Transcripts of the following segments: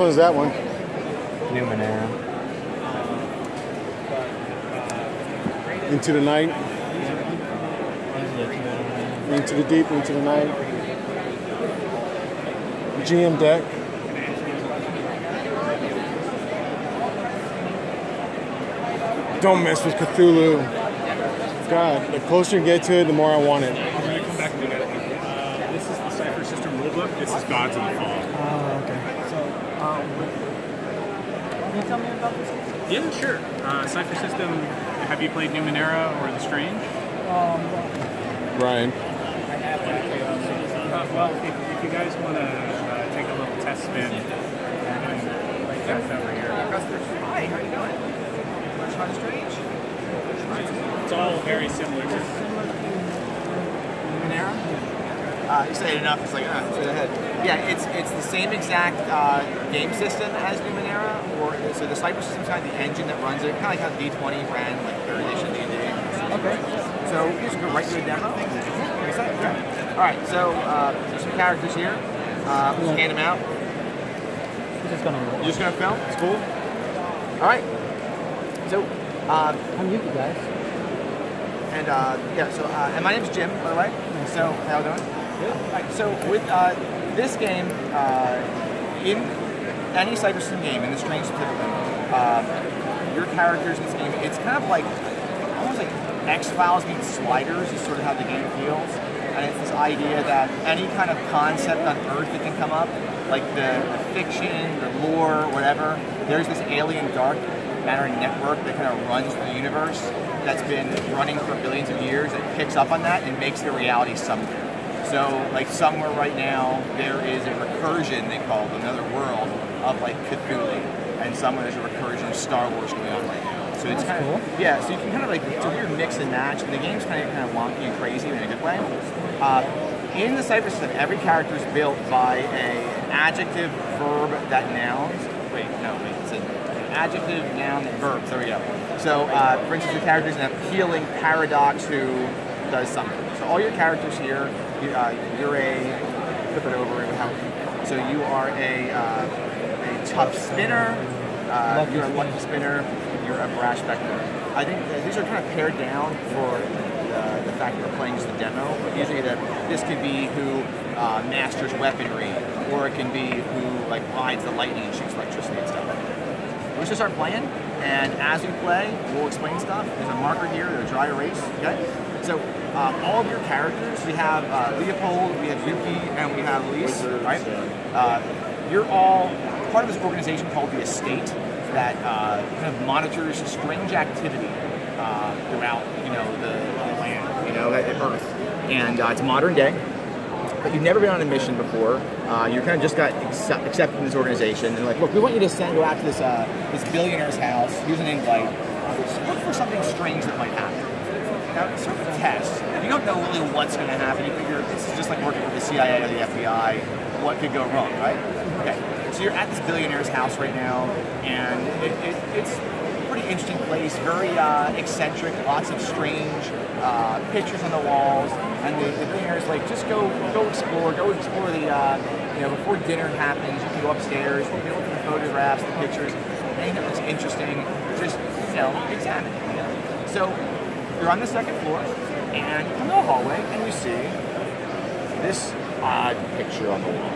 one's that one? Numenera. Into the night. Into the deep, into the night. GM deck. Don't mess with Cthulhu. God, the closer you get to it, the more I want it. I'm going to come back to that. Uh, this is the Cypher System rulebook. This is Gods in the Fall. Oh, okay. So, um, can you tell me about this? Yeah, sure. Uh, Cypher System, have you played Numenera or The Strange? Um, Ryan. Uh, well, if, if you guys want to uh, take a little test spin, I'm test over here. Hi, how you doing? Kind of strange. It's all very similar to Numenera? Uh, you say it enough, it's like, ah, straight ahead. Yeah, it's it's the same exact uh, game system as Numenera, or so the Cypher system's kind of the engine that runs it, kind of like how D20 ran like third edition D&D. okay. So you just go right to a demo. All right, so uh, some characters here. Uh, Yeah. Hand them out. We're just gonna. You're just gonna film. It's cool. All right. So, um, I'm Yuki, guys. and uh, yeah, so uh, and my name's Jim, by the way. So how you doing? Good. All right, so with uh, this game, uh, in any Cypher System game, in the Strange specifically, uh, your characters in this game, it's kind of like almost like X Files meets Sliders is sort of how the game feels. And it's this idea that any kind of concept on Earth that can come up, like the, the fiction, the lore, whatever, there's this alien dark matter network that kind of runs the universe that's been running for billions of years that picks up on that and makes it reality somewhere. So, like somewhere right now, there is a recursion they call it, another world of like Cthulhu, and somewhere there's a recursion of Star Wars going on right now. So it's kind of yeah. So you can kind of like it's a weird mix and match, and the game's kind of kind of wonky and crazy in a good way. Uh, in the Cypher system, every character is built by a adjective, verb that noun. Wait, no, wait. It's an adjective, noun, and verbs. There we go. So, uh, for instance, your character is an appealing paradox who does something. So all your characters here, you, uh, you're a flip it over and how. So you are a uh, tough spinner. Uh, Lucky you're a spinner. lucky spinner. You're a brash specter. I think these are kind of pared down for uh, the fact that we're playing as the demo. But usually, that this could be who uh, masters weaponry, or it can be who like rides the lightning and shoots electricity and stuff. Let's just start playing, and as we play, we'll explain stuff. There's a marker here, a dry erase, okay? So, uh, all of your characters, we have uh, Leopold, we have Yuki, and we have Elise, right? Uh, you're all part of this organization called the Estate that uh, kind of monitors strange activity uh, throughout, you know, the, the land, you know, Earth. And uh, it's modern day but you've never been on a mission before. Uh, you kind of just got accept, accepted in this organization, and like, look, we want you to send go out to this uh, this billionaire's house. Here's an invite. Look for something strange that might happen. Now, sort of test. You don't know really what's going to happen. You figure this is just like working with the CIA or the FBI. What could go wrong, right? Okay. So you're at this billionaire's house right now, and it, it, it's a pretty interesting place. Very uh, eccentric. Lots of strange uh, pictures on the walls, and the, the billionaire's like, just go go explore. Go explore the. Uh, you know, before dinner happens, you can go upstairs. Look at the photographs, the pictures. Anything that looks interesting, just you know, examine it. So you're on the second floor, and you come to the hallway, and you see this odd picture on the wall.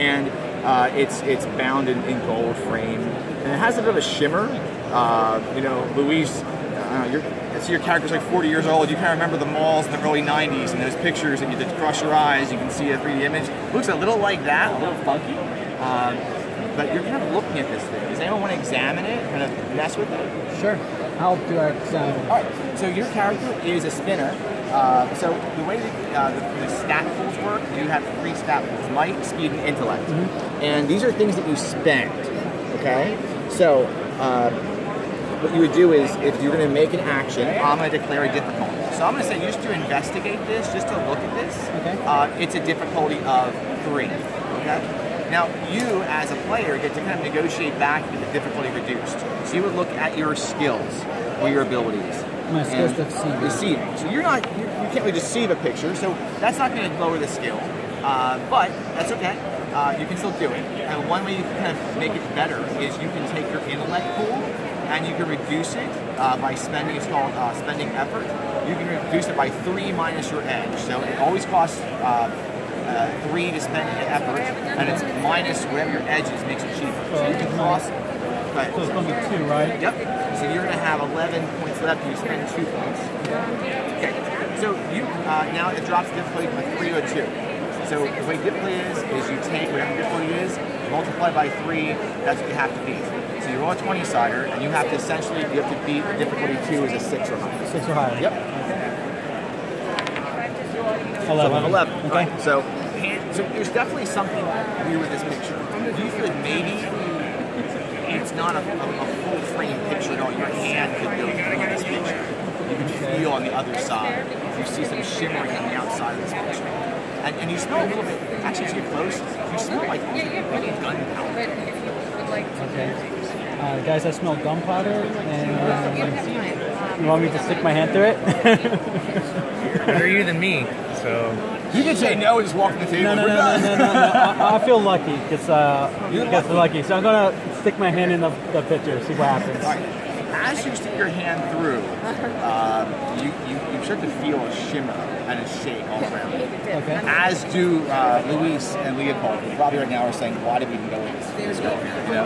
And uh, it's it's bound in, in gold frame, and it has a bit of a shimmer. Uh, you know, Louise, uh, your so your character's like 40 years old. You kind of remember the malls in the early 90s, and those pictures that you that cross your eyes, you can see a 3D image. looks a little like that, a little funky. Um, but you're kind of looking at this thing. Does anyone want to examine it, kind of mess with it? Sure. How do I examine? All right. So your character is a spinner. Uh, so the way that uh, the, the stat work, you have three stat pools: might, speed, and intellect. And these are things that you spend. Okay. So uh, what you would do is, if you're going to make an action, I'm going to declare a difficulty. So I'm going to say just to investigate this, just to look at this. Okay. Uh, it's a difficulty of three. Okay. Now you, as a player, get to kind of negotiate back get the difficulty reduced. So you would look at your skills or your abilities. My skills And to see. Receiving. So you're not, you, you can't really just receive a picture, so that's not going to lower the skill. Uh, but that's okay. uh, you can still do it. And one way you can kind of make it better is you can take your intellect pool and you can reduce it uh, by spending, it's called uh, spending effort. You can reduce it by three minus your edge. So it always costs uh, uh, three to spend an effort, and it's minus whatever your edge is makes it cheaper. So you can cross. So it's going to be two, right? Yep. So you're going to have 11 points left. You spend two points. Okay. So you uh, now it drops difficulty from three to a two. So the way difficulty is is you take whatever difficulty is, multiply by three. That's what you have to beat. So you roll a 20 sider, and you have to essentially you have to beat difficulty two is a six or higher. Six or higher. Yep. Eleven. So 11. Okay. Right. So, so there's definitely something weird with this picture. You could maybe, it's not a, a, a full frame picture at all. Your hand could go through this picture. You can feel on the other side. You see some shimmering on the outside of this picture. And, and you smell a little bit, actually as you get close, you smell like, like gunpowder. Okay. Uh, guys, I smell gunpowder, and you want me to stick my hand through it? Better you than me. So You can say no and just walk from the table. no, no, We're no, no, no, no, no. I, I feel lucky because uh, You're because lucky. So I'm gonna stick my hand in the, the picture, see what happens. All right. As you stick your hand through, um, you, you, you start to feel a shimmer and a shake all around. Okay. As do uh, Luis and Leopold, who probably right now are saying, why did we even go with this, this you know?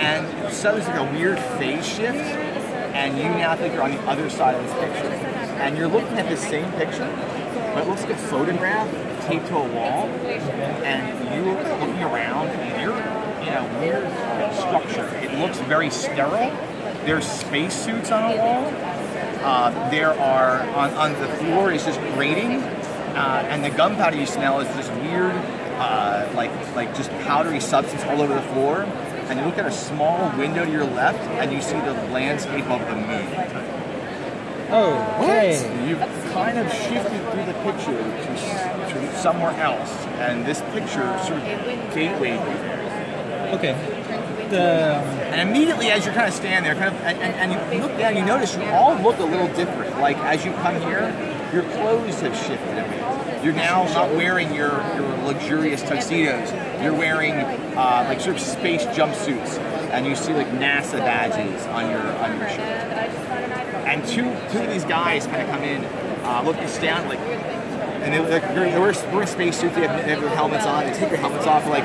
and so there's like a weird phase shift, and you now think you're on the other side of this picture. And you're looking at the same picture, but it looks like a photograph taped to a wall, and you're looking around, and you're in a weird structure. It looks very sterile. There's spacesuits on a wall. Uh, there are on, on the floor is just grating, uh, and the gunpowder you smell is this weird, uh, like like just powdery substance all over the floor. And you look at a small window to your left, and you see the landscape of the moon. Oh, okay. You've kind of shifted through the picture to, to somewhere else, and this picture sort of gateway. Okay. The And immediately, as you're kind of standing there, kind of, and, and, you look down, you notice you all look a little different. Like as you come here, your clothes have shifted a bit. You're now not wearing your, your luxurious tuxedos. You're wearing uh, like sort of space jumpsuits, and you see like NASA badges on your on your shirt. And two two of these guys kind of come in, uh, look down like. And they, like, they're, they're wearing- wearing spacesuits, they have, they have their helmets on, they take their helmets off, like,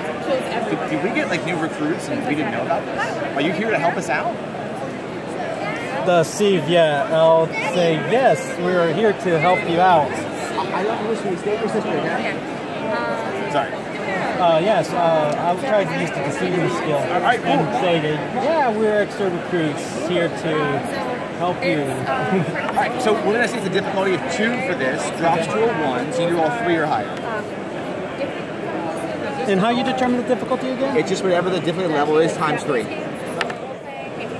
did, did we get like new recruits and we didn't know about this? Are you here to help us out? the Steve, yeah. I'll say yes. We're here to help you out. I don't know who's state your sister again. Sorry. Uh, yes, uh, I'll try to use the deceiving skill right, cool. and say that yeah, we're extra recruits here to help you. All right, so we're gonna say the difficulty of two for this drops to a one, so you do all three or higher. and how you determine the difficulty again? It's just whatever the difficulty level is times three.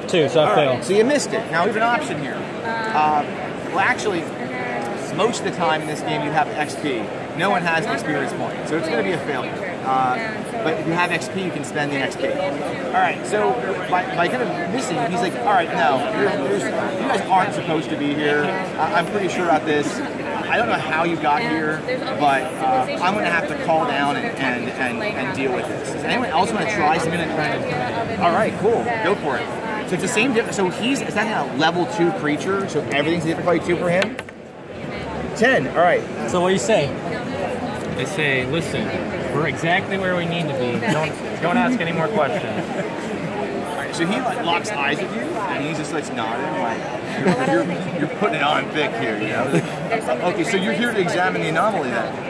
Two, so I All fail. right, so you missed it. Now we have an option here. Uh, well, actually, most of the time in this game you have XP. No one has an experience point, so it's going to be a failure. Uh, but if you have XP, you can spend the XP. All right, so by, by kind of missing, he's like, all right, no, you're, there's, you guys aren't supposed to be here. I, I'm pretty sure about this. I don't know how you got here, but uh, I'm going to have to call down and, and, and, and deal with this. Does anyone else want to try something? All right, cool, go for it. So it's the same difference. So he's is that a level two creature? So everything's difficulty two for him. Ten. All right. So what do you say? they say, listen, we're exactly where we need to be. Don't don't ask any more questions. All right. So he like locks eyes with you, and he's just like nodding, like you're, you're, you're putting it on thick here. You know. okay. So you're here to examine the anomaly then.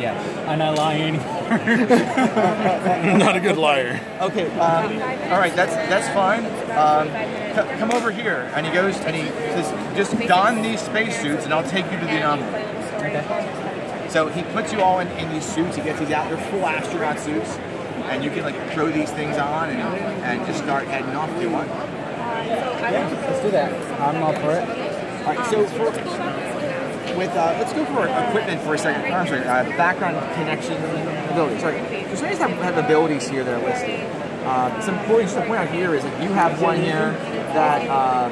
Yes. I'm not lying anymore. Not a good liar. Okay. Um, all right. That's that's fine. Um, c- come over here, and he goes and he says, just don these spacesuits, and I'll take you to the anomaly. So he puts you all in, in these suits. He gets these out. They're full astronaut suits, and you can like throw these things on and, and just start heading off if you want. Yeah, let's do that. I'm all for it. All right. So for, with uh, let's go for equipment for a second. I'm sorry. Uh, background connection abilities. Sorry. There's ways that have abilities here that are listed. Uh, some points to point out here is that you have one here that um,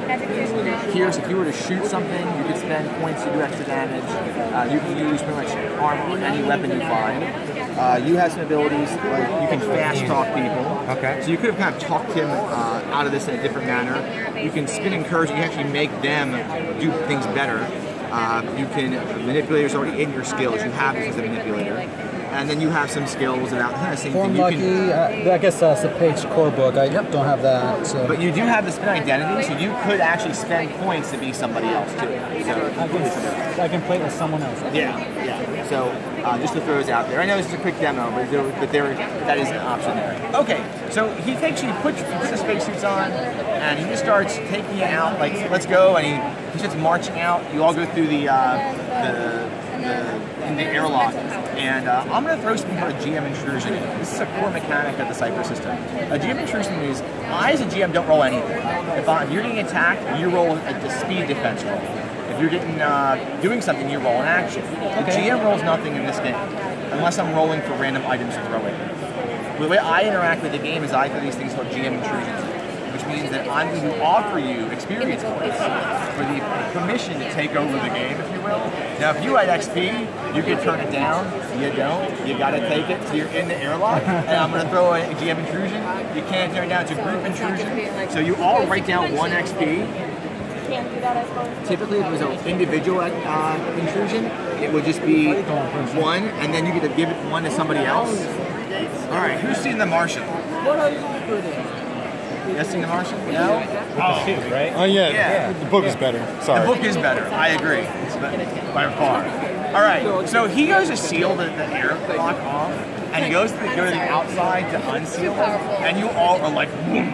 here, so if you were to shoot something, you could spend points to do extra damage. Uh, you can use pretty much armor, any weapon you find. Uh, you have some abilities like you can fast talk people. Okay. So you could have kind of talked him uh, out of this in a different manner. You can spin encourage. You can actually make them do things better. Uh, you can manipulator's already in your skills. You have this as a manipulator, and then you have some skills about kind of the same Form thing. You lucky. can, uh, I guess that's a page core book. I don't have that. So but you do have the spin identity, so you could actually spend points to be somebody else too. So I can, I can play with someone else. Yeah, yeah. So uh, just to throw those out there. I know this is a quick demo, but there, but there that is an option there. Okay, so he takes you, puts, puts the spacesuits on, and he just starts taking you out. Like, let's go, and he, he starts marching out. You all go through the uh, the, the in the airlock, and uh, I'm going to throw something called a GM intrusion. This is a core mechanic of the Cypher system. A GM intrusion is I, as a GM, don't roll anything. If, I, if you're getting attacked, you roll a, speed defense roll. If you're getting uh, doing something, you roll an action. The GM rolls nothing in this game, unless I'm rolling for random items to throw in. The way I interact with the game is I do these things called GM intrusions, means that I'm going to offer you experience points for the permission to take over the game, if you will. Now, if you had XP, you could turn it down. You don't. You got to take it. So you're in the airlock, and I'm going to throw a GM intrusion. You can't turn it down. It's a group intrusion. So you all write down one XP. Typically, if it was an individual uh, intrusion, it would just be one, and then you get to give it one to somebody else. All right, who's seen The Martian? What are you guys seen The Martian? No. Oh, shoot, right? Oh yeah, Yeah. the book is better. Sorry. The book is better. I agree. It's be- by far. All right. So he goes to seal the, the airlock off, and he goes to the, go to the outside to unseal it, and you all are like, "Whoom,"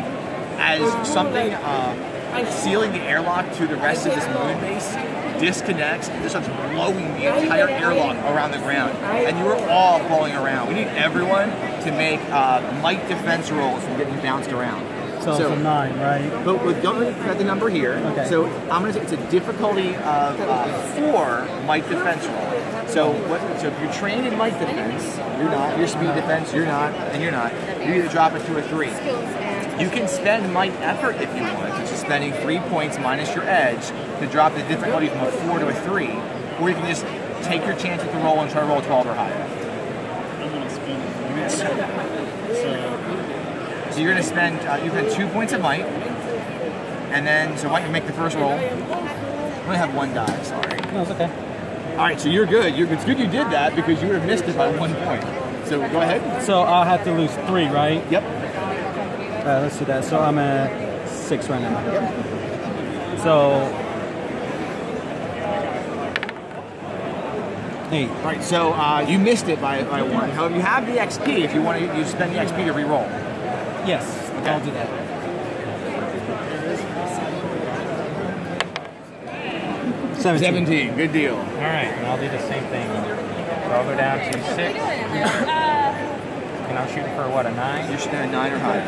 as something uh, sealing the airlock to the rest of this moon base disconnects and just starts blowing the entire airlock around the ground, and you are all falling around. We need everyone to make uh, might defense rolls from getting bounced around. So, it's a nine, right? But we don't really forget the number here. Okay. So I'm gonna say it's a difficulty of uh, four might defense roll. So what? So if you're trained in might defense, you're not. Your speed defense, you're not, and you're not. You either drop it to a three. You can spend might effort if you want, which is spending three points minus your edge to drop the difficulty from a four to a three, or you can just take your chance with the roll and try to roll a 12 or higher. I'm gonna spin it. So So you're gonna spend uh, you spend two points of might, and then so why don't you make the first roll? I only have one die. Sorry. No, it's okay. All right, so you're good. You're, it's good you did that because you would have missed it by one point. So go ahead. So I'll have to lose three, right? Yep. Uh, let's do that. So I'm at six right now. Yep. So eight. All right, so uh, you missed it by, by one. However, you have the XP if you want to. You spend the XP to re-roll. Yes, I'll do that. Seventeen. Good deal. All right, and I'll do the same thing. So I'll go down to six. And I'm shooting for what, a nine? You're shooting a nine or higher.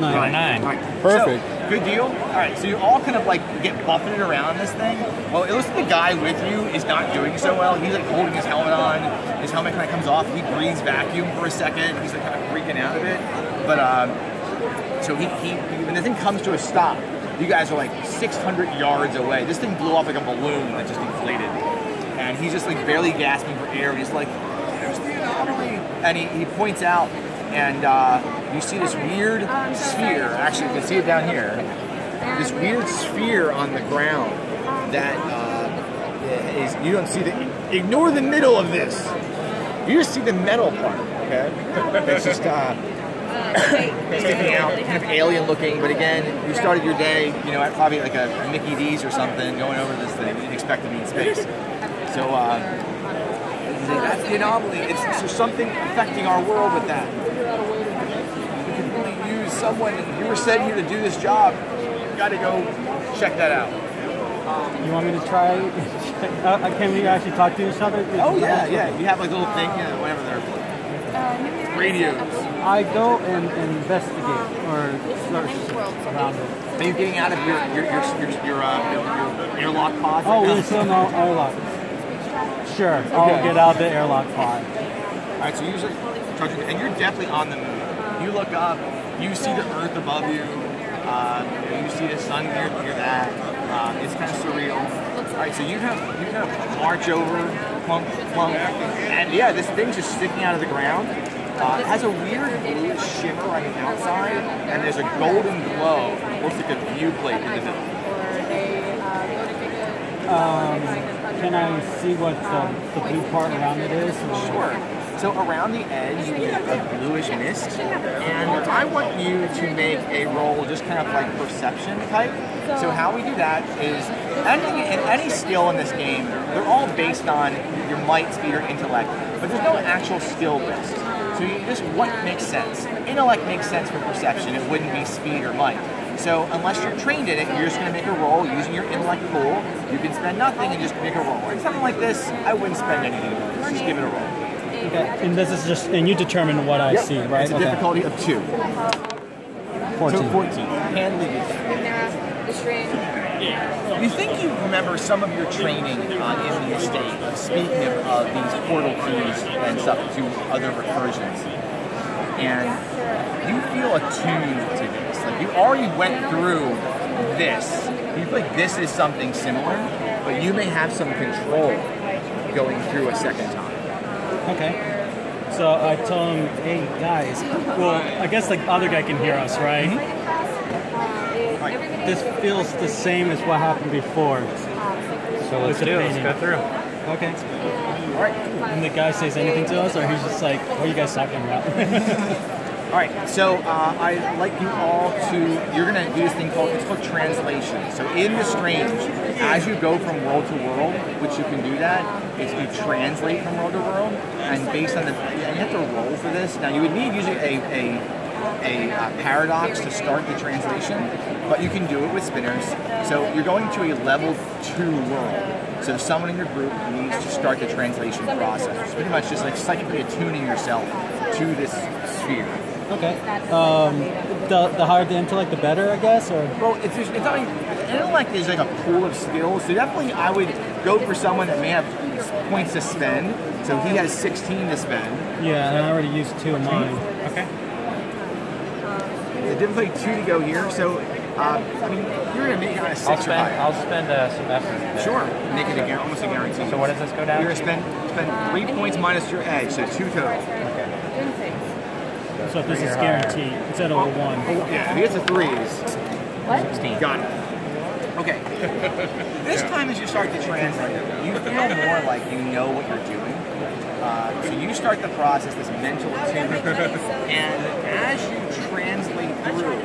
Nine. A nine. All right. Perfect. So, good deal. All right, so you all kind of like get buffeted around this thing. Well, it looks like the guy with you is not doing so well. He's like holding his helmet on. His helmet kind of comes off. He breathes vacuum for a second. He's like kind of freaking out a bit. But um, so he, he when the thing comes to a stop, you guys are like 600 yards away. This thing blew off like a balloon that just inflated, and he's just like barely gasping for air. He's like, "There's the anomaly," and he, he points out, and uh, you see this weird sphere. Actually, you can see it down here. This weird sphere on the ground that uh, is you don't see the. Ignore the middle of this. You just see the metal part. Okay, it's just. Uh, sticking out, kind of alien looking. But again, you started your day, you know, at probably like a, a Mickey D's or something, going over this thing, and expect to be in space. So uh, that's the anomaly. It's, there's something affecting our world with that. We could really use someone. You were sent here to do this job, you got to go check that out. You want me to try? uh, can we actually talk to each other? Oh yeah, yeah. You have like a little thing, you know, whatever they're radios. I go and, and investigate or search around it. Are you getting out of your your your your, your, uh, your, your airlock pod? Oh, now? we're still no airlock. Sure, I'll Okay. get out the airlock pod. All right, so you usually, and you're definitely on the moon. You look up, you see the Earth above you, uh, you see the sun near, near that. Uh, it's kind of surreal. All right, so you have you kind of march over, plunk, plunk, and yeah, this thing's just sticking out of the ground. It has a weird blue shimmer on the outside, and there's a golden glow, looks like a view plate in the middle. Um, can I see what the, the blue part around it is? Sure. So around the edge, you get a bluish mist, and I want you to make a roll just kind of like perception type. So how we do that is any and any skill in this game, they're all based on your might, speed, or intellect, but there's no actual skill based. So you just what makes sense. Intellect makes sense for perception. It wouldn't be speed or might. So unless you're trained in it, you're just going to make a roll using your intellect pool. You can spend nothing and just make a roll. And something like this, I wouldn't spend anything. Just give it a roll. Okay. And this is just, and you determine what I Yep. see, right? It's a okay. difficulty of two. 14. So 14. Handily good. The. You think you remember some of your training uh, in the estate, speaking of, of these portal keys and stuff to other recursions. And you feel attuned to this. Like you already went through this. You feel like this is something similar, but you may have some control going through a second time. Okay. So I told him, hey guys, well, I guess like other guy can hear us, right? Right. This feels the same as what happened before. So let's do it. Let's go through. Okay. All right. And the guy says anything to us, or he's just like, what are you guys talking about? All right, so uh, I'd like you all to, you're going to do this thing called, it's called translation. So in The Strange, as you go from world to world, which you can do that, is you translate from world to world, and based on the, and you have to roll for this. Now you would need usually a, a, a uh, paradox to start the translation, but you can do it with spinners. So you're going to a level two world. So someone in your group needs to start the translation process. It's pretty much just like psychically attuning yourself to this sphere. okay. Um, the, the higher the intellect, the better, I guess, or Well, it's just, it's not even, intellect is like a pool of skills. So definitely, I would go for someone that may have points to spend. So he has 16 to spend. yeah, and I already used two of mine. Okay. The difficulty two to go here. So, uh, I mean, you're gonna make it on a I'll six or spend. higher. I'll spend uh, some effort. there. Sure, make it a, guar- almost a guarantee. So what does this go down? You're gonna spend spend three points minus your edge, so two total. Okay. So if this is Three higher. guaranteed, instead of a one. Oh, yeah, if he gets a threes, What? 16. Got it. Okay. this time, as you start to translate, you feel more like you know what you're doing. Uh, so you start the process, this mental attunement, and as you translate through,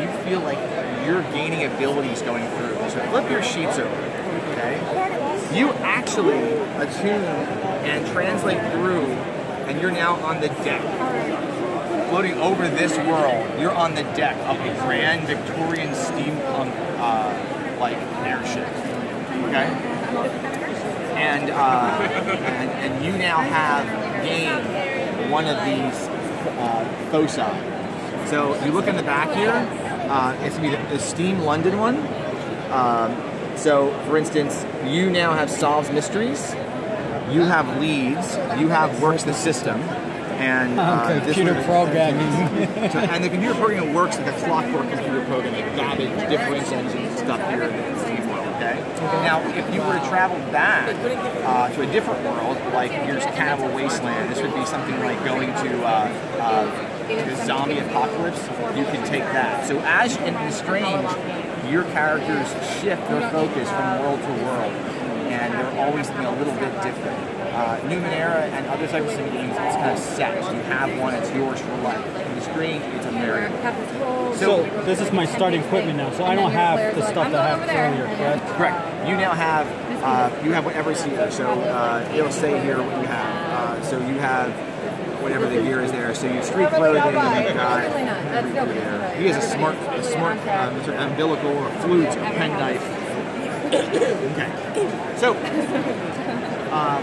you feel like you're gaining abilities going through. So flip your sheets over. Okay. You actually attune and translate through, and you're now on the deck floating over this world, you're on the deck of a grand Victorian steampunk uh, like airship. Okay? And, uh, and and you now have gained one of these uh, foci. So you look in the back here, uh, it's gonna be the, the Steam London one. Um, so, for instance, you now have solves mysteries. You have leads. You have works the system. And uh, this Computer programming. so, and the computer program works like a clockwork computer program, like garbage, differentials, and stuff here in the Steam World, okay? Now, if you were to travel back uh, to a different world, like here's Cannibal Wasteland, this would be something like going to uh, uh, the zombie apocalypse, you can take that. So as in the Strange, your characters shift their focus from world to world, and they're always a little bit different. Uh, Numenera and other types of games, it's kind of set. You have one, it's yours for life. In the Strange, it's a myriad. So this is my starting equipment now. So I don't have the stuff that I had earlier, correct? Correct. You now have uh, you have whatever's here. So uh, it'll say here what you have. Uh, so you have whatever the gear is there. So you have street clothing. You've got there. He has a smart, a smart um, sort of umbilical, a flute, a penknife. Okay. So um,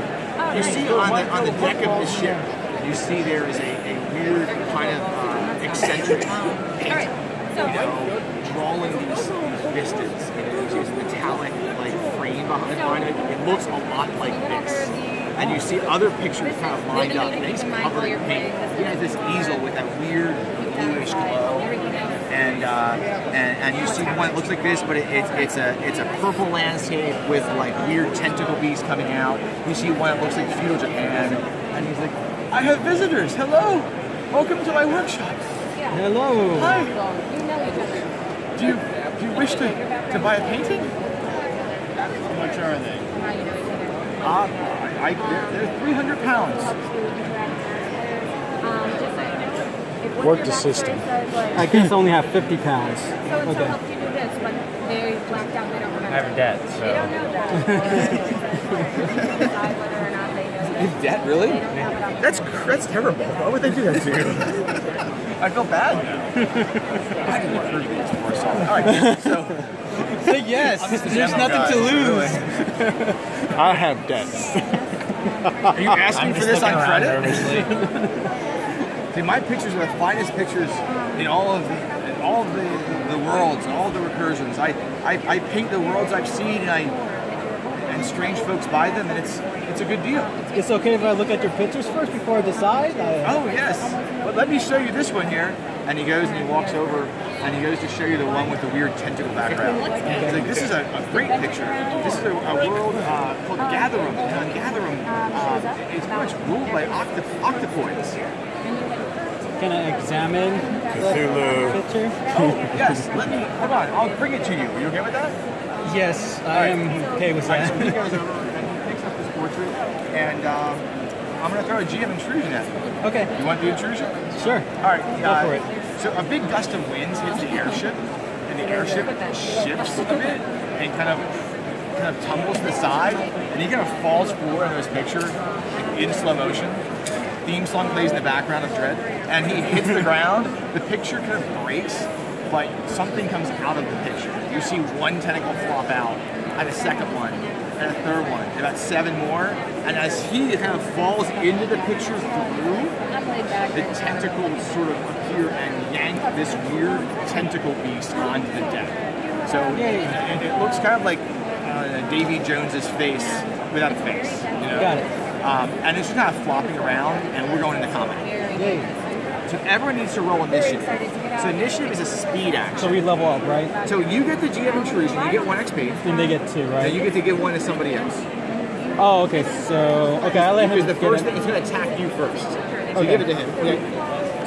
you see on the on the deck of the ship, you see there is a, a weird kind of uh, eccentric Alright, you know, drawing these, these vistas. You know, there's this metallic like frame behind, behind it. It looks a lot like this. And you see other pictures kind of lined up, and he's covered in paint. He has this easel with that weird bluish glow, and uh, and, and you see one that looks like this, but it, it's it's a it's a purple landscape with like weird tentacle beasts coming out. You see one that looks like feudal Japan, and he's like, "I have visitors. Hello, welcome to my workshop. Hello. Hi. You know each other. Do you do you wish to to buy a painting? How much are they? How you know each other. Uh, I, I they're, they're 300 pounds. Um, just so you know, if what Work the system. says, like, I guess only have 50 pounds. so and so Okay. helped you do this, but they blacked out. They don't remember. I have a debt, They don't so know that. decide whether or not they know that. Debt, really? They don't have it on That's that's terrible. Why would they do that to you? I feel bad now. I didn't heard this before I saw it. All right, so Say yes. There's nothing to lose. I have debts. Are you asking I'm for this on credit? nervously. See, my pictures are the finest pictures in all of the in all of the, the worlds, all the recursions. I, I, I paint the worlds I've seen, and I and strange folks buy them, and it's it's a good deal. It's okay if I look at your pictures first before I decide? I, Oh yes. But let me show you this one here. And he goes and he walks over and he goes to show you the one with the weird tentacle background. He's like, this is a, a great picture. This is a, a world uh, called Gatherum. And on Gatherum, uh, it's pretty much ruled by octop- octopoids. can I examine Cthulhu. the picture? Oh, yes. Let me, hold on. I'll bring it to you. Are you okay with that? Yes, I am okay with All right, so he that. goes over and he picks up this portrait. And um, I'm going to throw a GM intrusion at him. Okay, You want the intrusion? sure. All right, Go uh, for it. So a big gust of winds hits the airship, and the airship shifts a bit and kind of kind of tumbles to the side, and he kind of falls forward in this picture in slow motion. Theme song plays in the background of Dread, and he hits the ground. The picture kind of breaks, but something comes out of the picture. You see one tentacle flop out, and a second one, and a third one, and about seven more. And as he kind of falls into the picture through. The tentacles sort of appear and yank this weird tentacle beast onto the deck. So and it looks kind of like uh, Davy Jones's face without a face. You know? Got it. Um, and it's just kind of flopping around, and we're going into combat. Yay. So everyone needs to roll initiative. So initiative is a speed action. So we level up, right? So you get the GM intrusion, you get one XP, And they get two, and right? you get to give one to somebody else. Oh, okay. So okay, I let him Because the first thing, he's going to attack you first. So Okay. give it to him. Okay.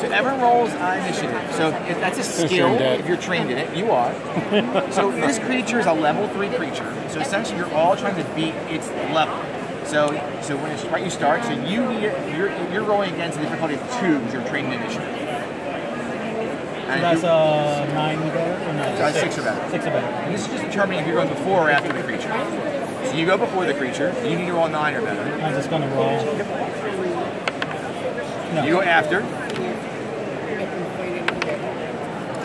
So everyone rolls initiative. So if that's a skill, if you're trained in it, you are. so this creature is a level three creature. So essentially, you're all trying to beat its level. So so when it's right, you start. So you need you're you're rolling against a difficulty of two because you're trained in initiative. And That's you- uh nine or better? Or no? uh, six or better. Six or better. And this is just determining if you're going before or after the creature. So you go before the creature. You need to roll nine or better. I'm just gonna roll. No. You go after.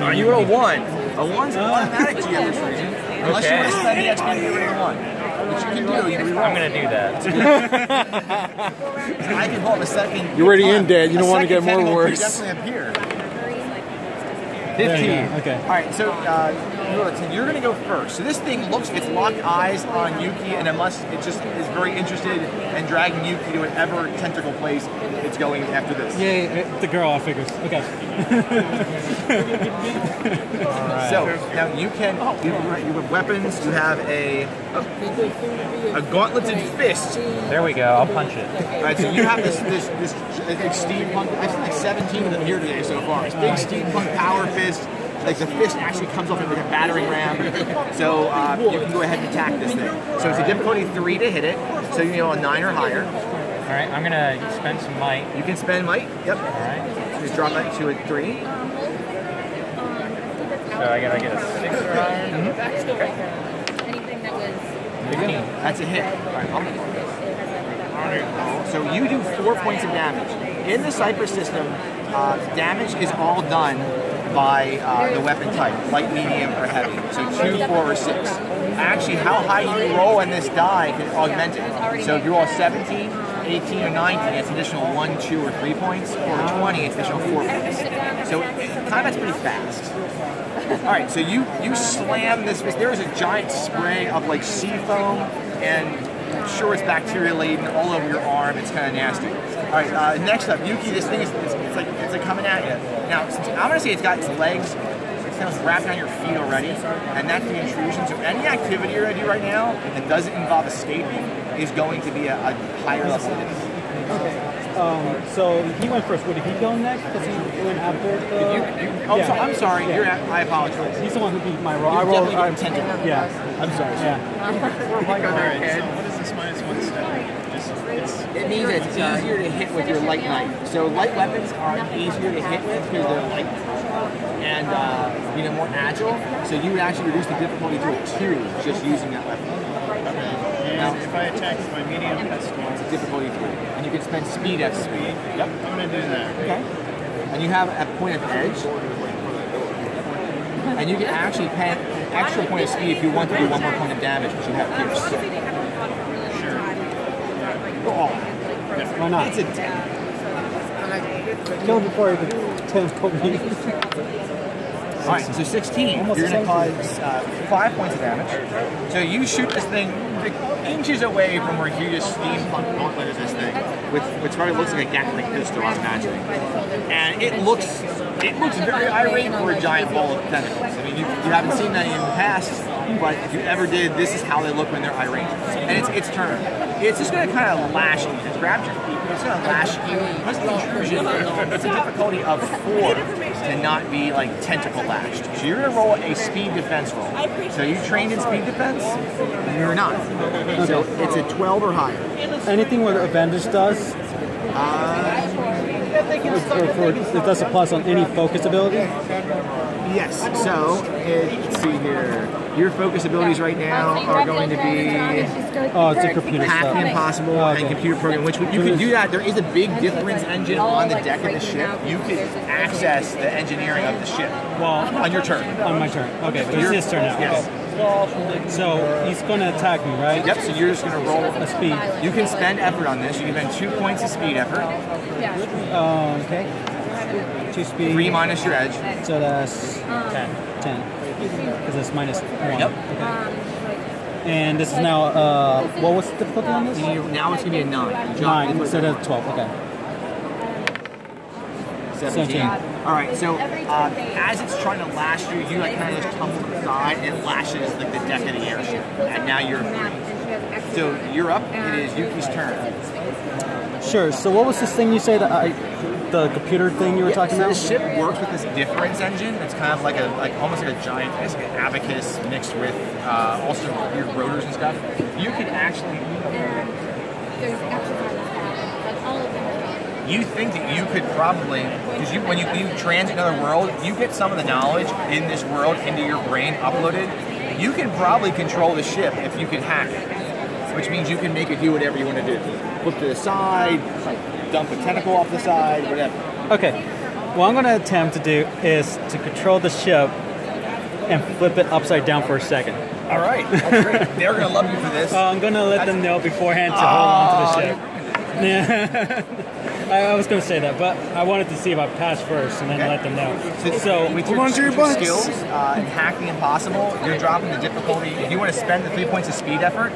Uh, you roll one. A one's an automatic GM intrusion, unless you Okay. want to spend the XP to get rid of one. Which you can do. You can. I'm gonna do that. I can hold a second. You're already in debt. You don't wanna get more tentacle could worse. Definitely appear. There you 15. Okay. All right, so uh, you roll a 10. you're going to go first. So this thing looks, it's locked eyes on Yuki, and unless it just is very interested in dragging Yuki to whatever tentacle place it's going after this. Yay, uh, the girl, I figures. Okay. So now you can you have, you have weapons. You have a a, a gauntleted fist. There we go. I'll punch it. All right, so you have this this this I think steampunk. I've seen like 17 of them here today so far. It's big steampunk power fist. Like the fist actually comes off like a battering ram. So uh, you can go ahead and attack this thing. So it's a difficulty three to hit it. So you know a nine or higher. All right, I'm gonna spend some might. You can spend might. Yep. All right. Just drop that to a three. So I gotta get a six or higher. Anything that was. 15. That's a hit. All right, I'm So you do four points of damage. In the Cypher system, uh, damage is all done by uh, the weapon type, light, medium, or heavy. So two, four, or six. Actually, how high you roll on this die can augment it. So if you roll 17, 18, or 19, it's additional one, two, or three points. Or 20, it's additional four points. So combat's pretty fast. All right, so you you slam this. There is a giant spray of like sea foam, and sure it's bacteria laden all over your arm. It's kind of nasty. All right, uh, next up, Yuki. This thing is it's, it's like it's like coming at you. Now since- I'm gonna say it's got its legs kind of wrapped around your feet already, and that's the intrusion. So any activity you're gonna do right now that doesn't involve escaping is going to be a, a higher level hit. Um, so he went first. Would he go next? Because he went after the. You, you, oh, Yeah. so I'm sorry. Yeah. You're at, I apologize. He's the one who beat my roll. You I rolled. definitely I, got tentacle. yeah. I'm sorry. Yeah. What is this minus one step? Just, it's, means that it's easier to hit with your light knife. So light weapons are easier to hit with because they're light and uh, you know more agile. So you would actually reduce the difficulty to a two just using that weapon. and if I attack with my medium pistol, It's a difficulty three, and you can spend speed at speed. Yep. I'm gonna do that. Okay. And you have a point of edge, and you can actually pay an extra point of speed if you want to do one more point of damage, which you have pierce. Go all Why not? It's a ten. Kill him before the tentacle beat. All right, so 16. Almost you're going to cause uh, five points of damage. So you shoot this thing inches away from where you just steampunk gauntlet is this thing, with which probably looks like a Gatling pistol, I'm imagining. And it looks it looks very irate for a giant ball of tentacles. I mean, you, you haven't seen that in the past, but if you ever did, this is how they look when they're irate. And it's its turn. It's just going to kind of lash you. It grabs your feet. It's going to lash you. What's the intrusion? It's a difficulty of four to not be like tentacle lashed. So you're going to roll a speed defense roll. So you trained in speed defense? You're not. So it's a 12 or higher. Anything what Avengers does? Uh, for, for, it does a plus on any focus ability. Yes. So let's see here. Your focus abilities right now are going to be Oh, it's a computer Hack stuff. Impossible Oh, okay. and Computer Program, which you can do that. There is a big difference engine on the deck of the ship. You can access the engineering of the ship Well, on your turn. on my turn. Okay, so it's his turn now. Yes. Okay. So he's going to attack me, right? Yep, so you're just going to roll. A speed. You can spend effort on this. You can spend two points of speed effort, Um, okay. Two speed. three minus your edge. So that's 10. 10. Because it's minus 1. Yep. Okay. And this is now, uh, what was the difficulty on this? Now it's going to be a nine. 9 instead of 12. Okay. 17. 17. All right, so uh, as it's trying to lash you, you like kind of just tumble to the side. It lashes like the deck of the airship, and now you're free. So you're up. It is Yuki's turn. Sure. So what was this thing you said? I, the computer thing you were talking so about? the ship works with this difference engine. It's kind of like a like almost like a giant, like an abacus mixed with uh, also weird rotors and stuff. You can actually you think that you could probably because you when you, you transit another world, you get some of the knowledge in this world into your brain uploaded. You can probably control the ship if you can hack it, which means you can make it do whatever you want to do. Flip to the side, dump a tentacle off the side, whatever. Okay. What I'm going to attempt to do is to control the ship and flip it upside down for a second. All right, that's. They're gonna love you for this. Uh, I'm going to let them know beforehand to hold on to the ship. Yeah. I, I was going to say that, but I wanted to see if I passed first and then Okay. let them know. So, So, with your, on to your your skills uh, in hacking impossible, you're dropping the difficulty. If you want to spend the three points of speed effort,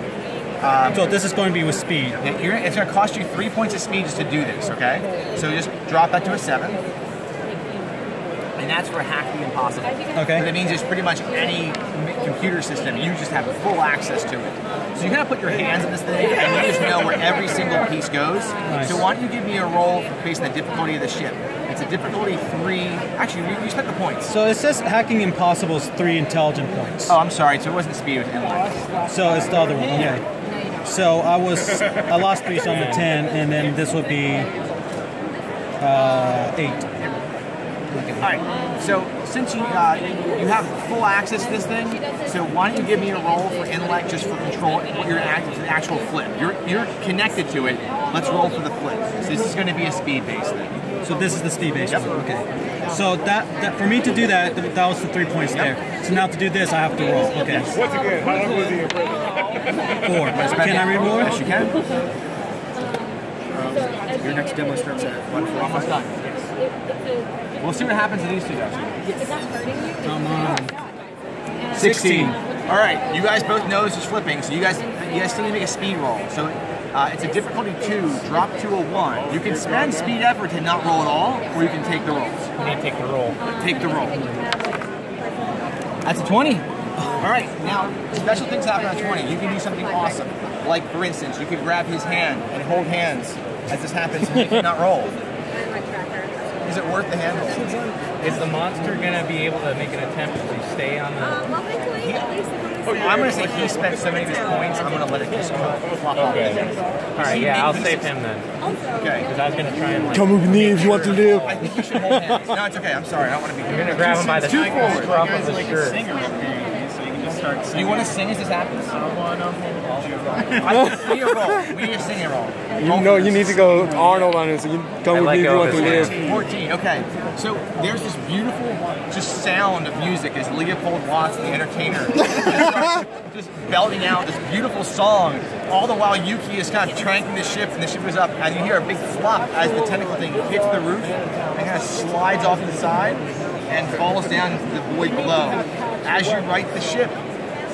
Um, so this is going to be with speed. you're, it's going to cost you three points of speed just to do this. Okay, so just drop that to a seven, and that's for hacking impossible. Okay. But it means it's pretty much any computer system. You just have full access to it. So you kind of put your hands in this thing, and you just know where every single piece goes. Nice. So why don't you give me a roll based on the difficulty of the ship? It's a difficulty three. Actually, you, you spent the points. So it says hacking impossible is three intelligent points. Oh, I'm sorry. So it wasn't speed, it was intellect. So it's the other one. Okay. So I was I lost three, so I'm at ten, and then this would be uh, eight. All right. So since you uh, you have full access to this thing, so why don't you give me a roll for intellect just for control what your act- the actual flip? You're you're connected to it. Let's roll for the flip. So this is going to be a speed based thing. So this is the speed base. Yep. Okay. So that, that for me to do that, th- that was the three points Yep. there. So now to do this, I have to roll. Okay. Once again, how long was he in prison? Four. Can I reroll? Yes, you can. Uh, Your next demo starts at one. Almost done. We'll see what happens to these two guys. Is that hurting you? Come on. 16. All right, you guys both know this is flipping, so you guys you guys still need to make a speed roll. So uh, it's a difficulty two, drop to a one. You can spend speed effort to not roll at all, or you can take the rolls. You need to take the roll. Take the roll. That's a 20. All right, now special things happen on 20. You can do something awesome. Like, for instance, you could grab his hand and hold hands as this happens and he cannot roll. Is it worth the handle? Is the monster gonna be able to make an attempt to stay on the? Um, well, thankfully, at least the bonus I'm going to say he spent so many of his points, I'm going to let it just flop off. All right, yeah, I'll save him then, Okay. because I was gonna try and like. Come with me if you want to live. I think you should hold hands. No, it's okay. I'm sorry. I don't want to be I'm gonna grab him by the Too forward. scruff You of the like shirt. Start Do singing. you want to sing as this happens? Someone hold you. I, we need a roll. We need a singing roll. You know you need to go Arnold on it, so you come I with let me if go you of want to live. 14. Okay. So there's this beautiful just sound of music as Leopold Watts, the entertainer, just belting out this beautiful song. All the while Yuki is kind of tranking the ship and the ship goes up and you hear a big flop as the tentacle thing hits the roof and kind of slides off to the side and falls down into the void below. As you right the ship,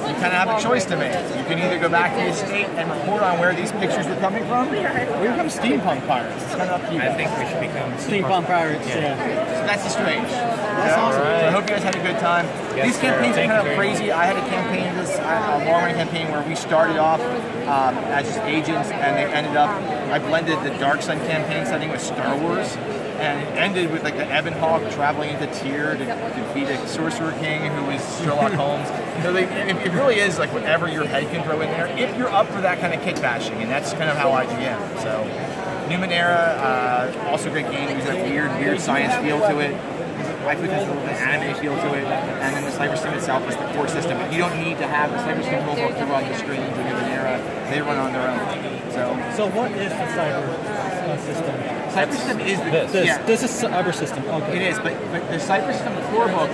you kind of have a choice to make. You can either go back to the estate and report on where these pictures were coming from, or you become steampunk pirates. It's kind of up to you. I think we should become Steampunk Pirates, yeah. So that's the strange. That's awesome. So I hope you guys had a good time. Yes, These campaigns Thank are you kind of very crazy. I had a campaign, this uh, a long running campaign where we started off um, as just agents, and they ended up. I blended the Dark Sun campaign setting with Star Wars, and ended with like the Ebon Hawk traveling into Tyr to defeat a Sorcerer King who was Sherlock Holmes. So they, it, really is like whatever your head can throw in there, if you're up for that kind of kick bashing, and that's kind of how I GM. So. Numenera, uh, also great game. Has that weird, weird science feel to it. I think there's a little bit anime feel to it. And then the Cypher itself is the core system. You don't need to have the Cypher rulebook to run the screens. They run on their own. So So what is the Cypher uh, system? Cypher System is the this. This, yeah, this is Cypher system. Okay. it is. But but the Cypher System core book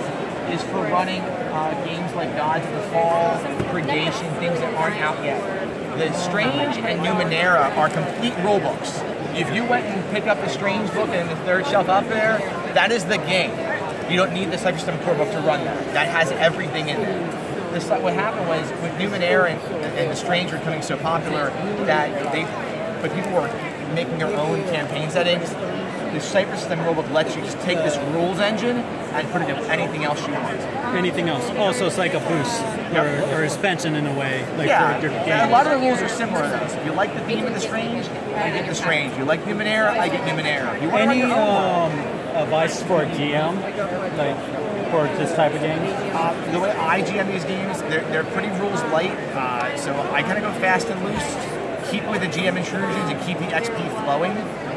is for running uh, games like Gods of the Fall, Predation, things that aren't out yet. The Strange and Numenera are complete rule books. If you went and picked up the Strange book and the third shelf up there, that is the game. You don't need the Cypher System core book to run that. That has everything in it. This, what happened was with Numenera and, and the Strange were becoming so popular that they, but people were making your own campaign settings. The Cypher System rulebook lets you just take this rules engine and put it into anything else you want. Anything else? Also, it's like a boost or, or expansion in a way, like Yeah, for yeah, a lot of the rules are similar though. So if you like the theme of the Strange, I get the Strange. If You like Numenera, I get Numenera. You want Any um, advice for a GM, like for this type of game? Uh, the way I GM these games, they're, they're pretty rules light. Uh, so I kind of go fast and loose, keep with the GM intrusions and keep the XP flowing,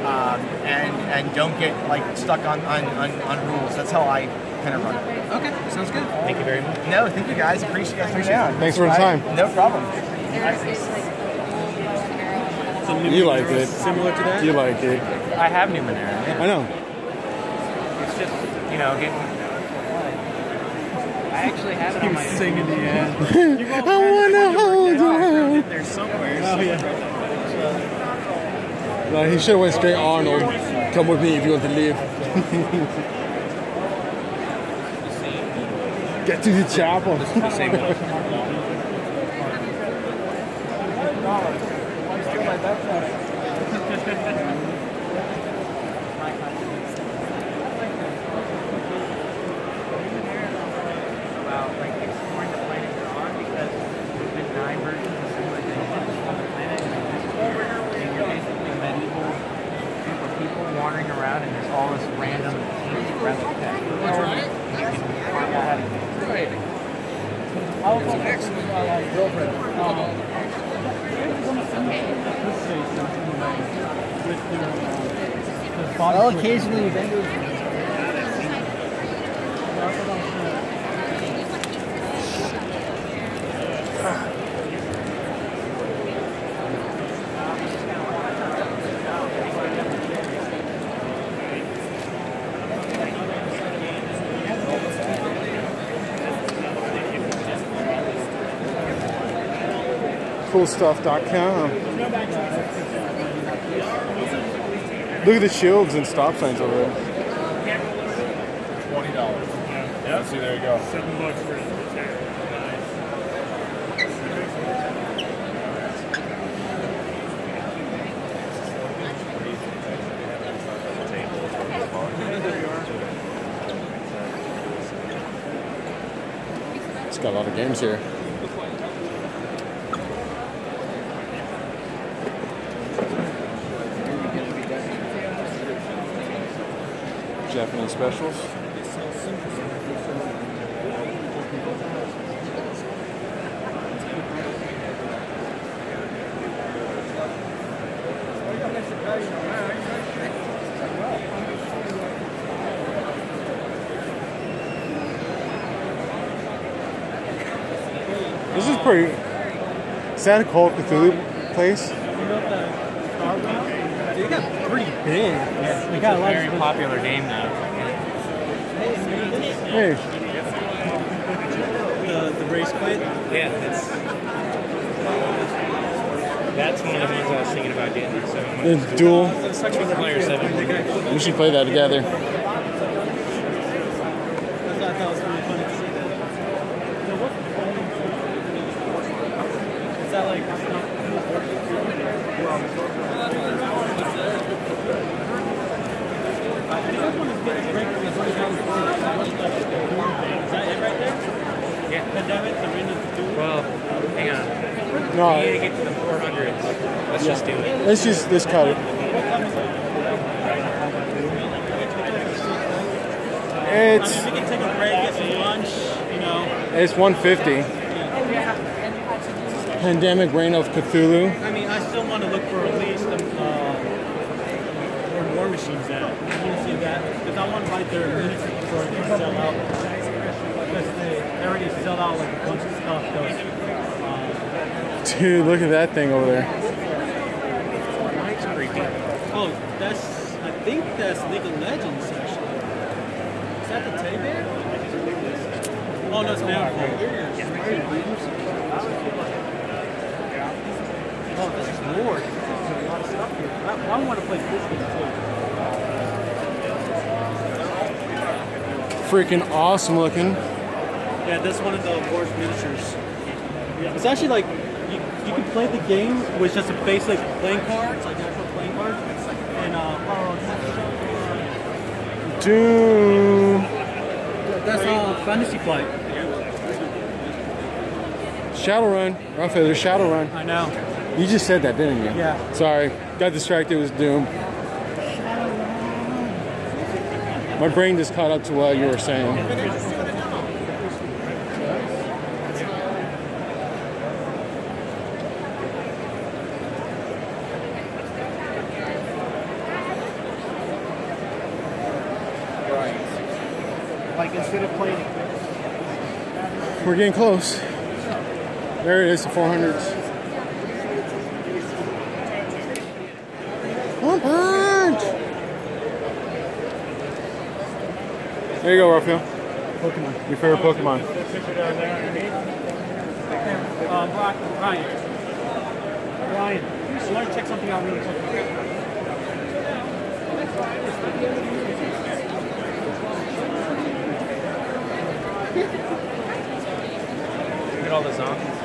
um, and and don't get like stuck on on, on, on rules. That's how I kind of run it. Okay, sounds good. Thank you very much. No, thank you guys. Appreciate you guys coming down. Thanks for the time. No problem. So You like it. Similar to that? You like it. I have new Numenera. I know. It's just you know getting. I actually have it on my. Singing the end. I wanna hold you. There's somewhere. Yeah. No, he should have went straight Arnold. Come with me if you want to live. Get to the chapel. about like exploring the planet you're on because there's been nine versions of civilization on the planet and you're basically a medieval group of people wandering around and there's all this random ancient relic tech. Occasionally Coolstuff.com. Look at the shields and stop signs over there. Twenty dollars. Yeah. See, there you go. Seven bucks for a chair. It's got a lot of games here. Specials. This is pretty. Santa that a Call of Cthulhu place? They got pretty big. Yeah, they got a Very popular game now. Hey, the, the race quit. Yeah, that's that's one of the ones I was thinking about getting. So the duel. it's player seven. We should play that together. I thought that was really funny to see that. Is that like Yeah. Pandemic, the Reign of Cthulhu? Well, hang on. No, We need to get to the 400s. Let's just do it. let's just let's cut it. It's We can take a break, get some lunch, you know. it's 150. Pandemic Reign of Cthulhu. I mean, I still want to look for at least um, uh, where War Machines at. I want to see that because I want to buy their miniature before they sell out. Because they, they already sell out like a bunch of stuff. Those, um, Dude, look at that thing over there. It's creepy. oh, that's I think that's League of Legends actually. Is that the teddy bear? Oh no, it's Manifold. Oh, this is Lord. There's a lot of stuff here. I, I want to play this game too. Freaking awesome looking. Yeah, that's one of the Wars miniatures. It's actually like you, you can play the game with just a basic playing cards, like actual playing card. and uh, follow. Doom. That's uh, Fantasy Flight. Shadowrun. Raphael, there's Shadowrun. I know. You just said that, didn't you? Yeah. Sorry. Got distracted with Doom. My brain just caught up to what you were saying. Like instead of playing We're getting close. There it is, the 400s. There you go, Raphael. Pokemon. Your favorite Pokemon. Um, Ryan. Ryan. Ryan. I want to check something out really quick. Look at all the zombies.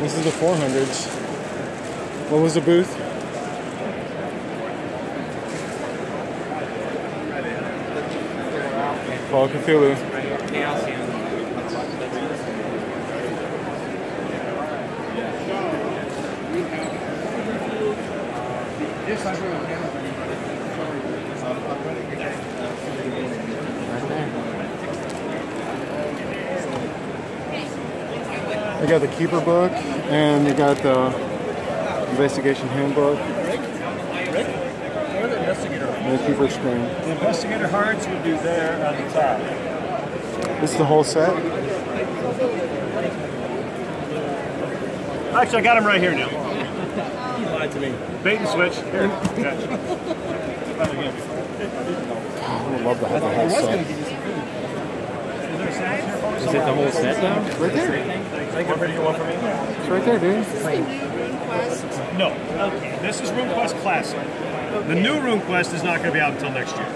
This is the 400s. What was the booth? Of Cthulhu. Chaosium. They got the Keeper book and they got the Investigation Handbook. Or the investigator. And the Keeper screen. The investigator hearts would be there on the top. This is the whole set. Actually, I got him right here now. He lied to me. Bait and switch. Here. Gotcha. I would love to have the whole set. Is it the whole set though? Right there. What video you want from me? It's right there, dude. No. Okay. This is RuneQuest Classic. The new RuneQuest is not going to be out until next year.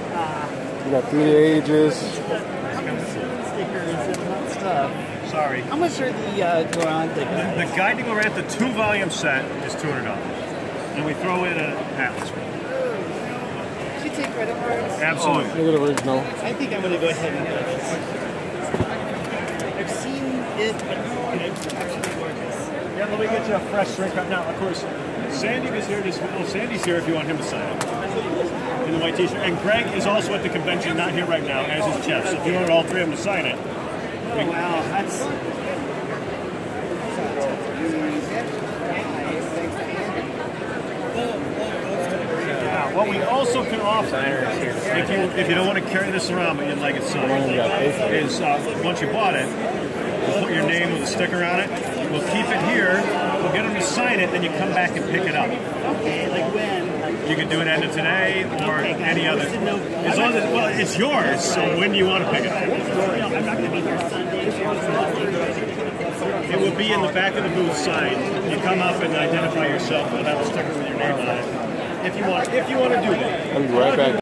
We got Through the Ages. stickers and that stuff. Sorry. How much are the uh, Goron The, things? the Guide to Glorantha two volume set is $200. And we throw in an atlas. She take credit cards? Absolutely. Look at original. I think I'm going to go ahead and do this. I've seen it, but it's actually gorgeous. Yeah, let me get you a fresh drink right now. Of course, Sandy is here. To, oh, Sandy's here if you want him to sign it. In the white t-shirt. And Greg is also at the convention, not here right now, as is Jeff. So if you want all three of them to sign it, Wow, that's. Yeah, what we also can offer, if you if you don't want to carry this around but you'd like it signed, is uh, once you bought it, we'll put your name with a sticker on it. We'll keep it here. We'll get them to sign it. Then you come back and pick it up. Okay, like when? You can do it end of today or Okay, any other. wanted As long as well, it's yours. So when do you want to pick it up? I'm not going to be here Sunday. It will be in the back of the booth signed. You come up and identify yourself. and I will have a sticker with your name on it. If you want, if you want to do that. I'll be right back.